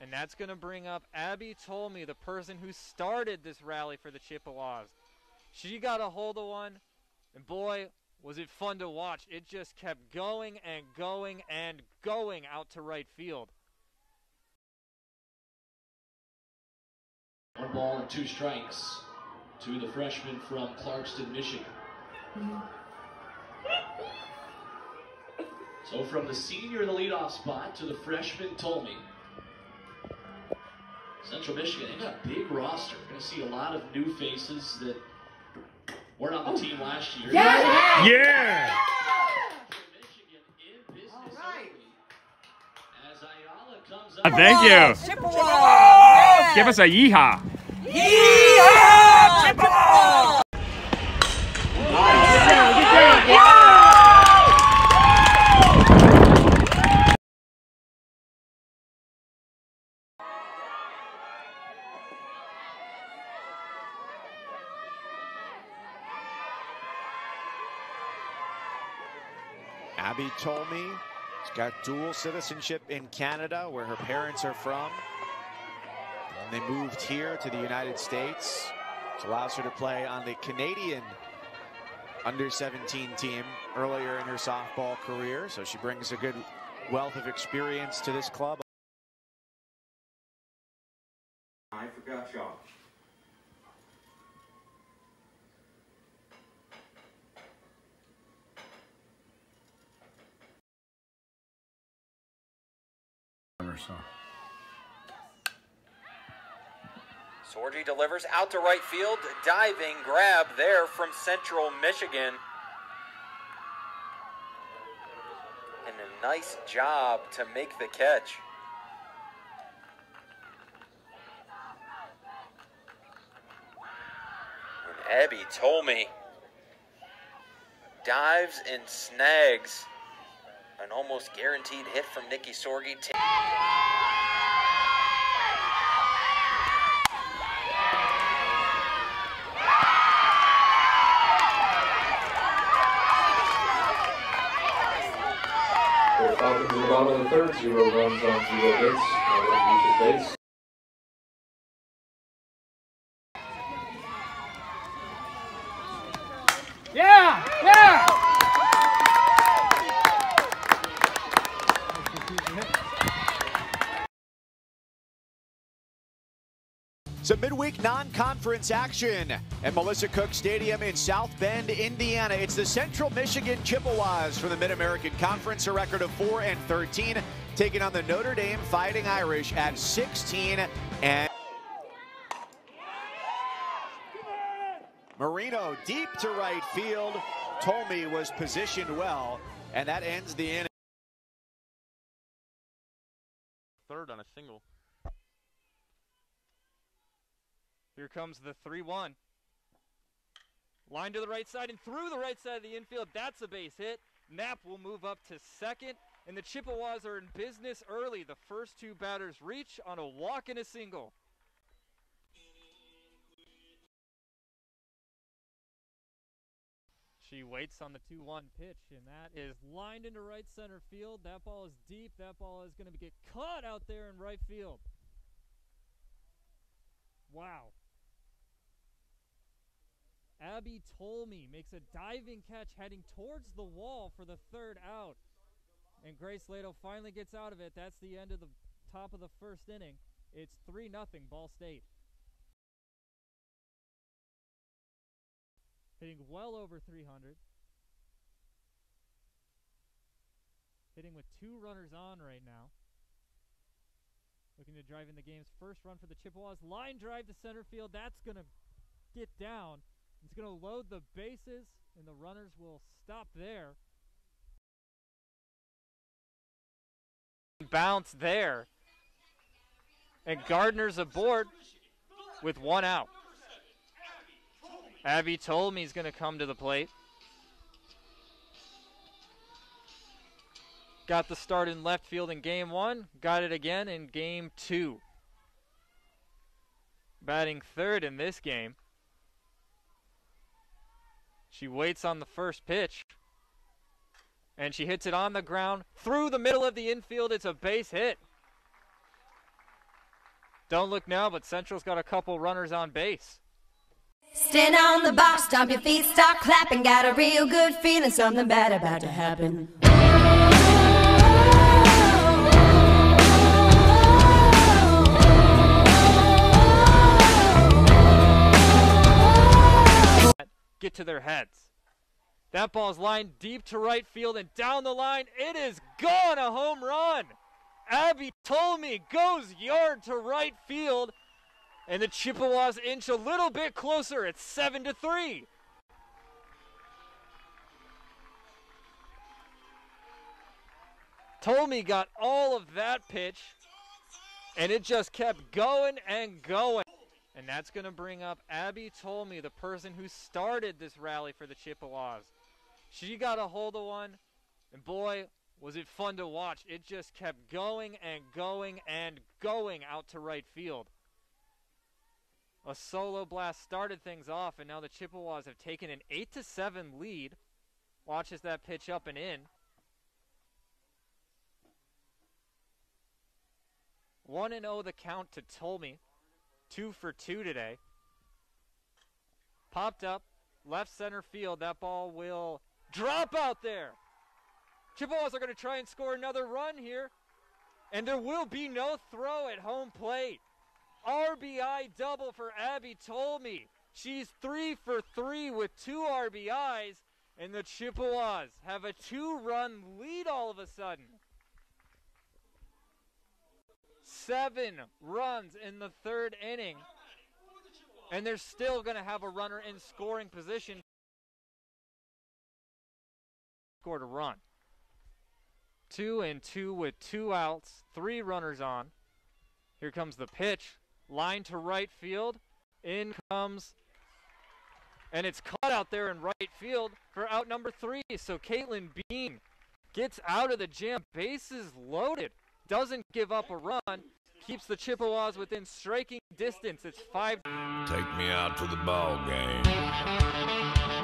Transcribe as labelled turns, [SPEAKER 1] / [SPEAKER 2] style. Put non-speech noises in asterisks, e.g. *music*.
[SPEAKER 1] And that's going to bring up Abbey Tolmie, the person who started this rally for the Chippewas. She got a hold of one, and boy, was it fun to watch. It just kept going and going and going out to right field.
[SPEAKER 2] One ball and two strikes to the freshman from Clarkston, Michigan. *laughs* So from the senior in the leadoff spot to the freshman Tolmie. Central Michigan, they got a big roster. We're going to see a lot of new faces that weren't on the team last year.
[SPEAKER 3] Yeah!
[SPEAKER 4] Yeah!
[SPEAKER 2] Michigan in business
[SPEAKER 3] All right.
[SPEAKER 2] as Ayala comes
[SPEAKER 4] Uh,
[SPEAKER 2] up.
[SPEAKER 4] Thank you.
[SPEAKER 3] Chippewas!
[SPEAKER 4] Give us a yeehaw.
[SPEAKER 3] Yeehaw! Chippewas!
[SPEAKER 5] Abbey Tolmie she's got dual citizenship in Canada, where her parents are from. And they moved here to the United States, which allows her to play on the Canadian under 17 team earlier in her softball career. So she brings a good wealth of experience to this club.
[SPEAKER 6] I forgot y'all.
[SPEAKER 7] Sorgi delivers out to right field. Diving grab there from Central Michigan. And a nice job to make the catch. And Abbey Tolmie dives and snags an almost guaranteed hit from Nikki Sorgi.
[SPEAKER 8] For the Falcons in the bottom of the third, zero runs on zero hits. Uh, no reaches base.
[SPEAKER 4] Yeah! Yeah!
[SPEAKER 5] Some midweek non-conference action at Melissa Cook Stadium in South Bend, Indiana. It's the Central Michigan Chippewas from the Mid-American Conference, a record of 4 and 13, taking on the Notre Dame Fighting Irish at 16 and Marino deep to right field. Tolmie was positioned well, and that ends the inning.
[SPEAKER 1] Third on a single. Here comes the 3 1. Line to the right side and through the right side of the infield. That's a base hit. Knapp will move up to second. And the Chippewas are in business early. The first two batters reach on a walk and a single. She waits on the 2 1 pitch, and that is lined into right center field. That ball is deep. That ball is going to get caught out there in right field. Wow. Abbey Tolmie makes a diving catch heading towards the wall for the third out. And Grace Lato finally gets out of it. That's the end of the top of the first inning. It's 3 0 Ball State. Hitting well over 300. Hitting with two runners on right now. Looking to drive in the game's first run for the Chippewas. Line drive to center field. That's going to get down. It's going to load the bases, and the runners will stop there. Bounce there. And Gardner's aboard with one out. Abbey Tolmie he's going to come to the plate. Got the start in left field in game one. Got it again in game two. Batting third in this game. She waits on the first pitch. And she hits it on the ground through the middle of the infield. It's a base hit. Don't look now, but Central's got a couple runners on base.
[SPEAKER 9] Stand on the box, stomp your feet, start clapping. Got a real good feeling, something bad about to happen.
[SPEAKER 1] Get to their heads. That ball's lined deep to right field and down the line. It is gone, a home run. Abbey Tolmie goes yard to right field, and the Chippewas inch a little bit closer. It's seven to three. Tolmie got all of that pitch, and it just kept going and going. And that's going to bring up Abbey Tolmie, the person who started this rally for the Chippewas. She got a hold of one, and boy, was it fun to watch. It just kept going and going and going out to right field. A solo blast started things off, and now the Chippewas have taken an 8 to 7 lead. Watches that pitch up and in. 1 and 0 the count to Tolmie. 2 for 2 today. Popped up, left center field. That ball will drop out there. Chippewas are going to try and score another run here. And there will be no throw at home plate. RBI double for Abbey Tolmie. She's three for three with two RBIs. And the Chippewas have a two run lead all of a sudden. Seven runs in the third inning. And they're still going to have a runner in scoring position. Scored a run. Two and two with two outs, three runners on. Here comes the pitch. Line to right field. In comes. And it's caught out there in right field for out number three. So Caitlin Bean gets out of the jam. Bases loaded. Doesn't give up a run. Keeps the Chippewas within striking distance. It's five.
[SPEAKER 10] Take me out to the ball game.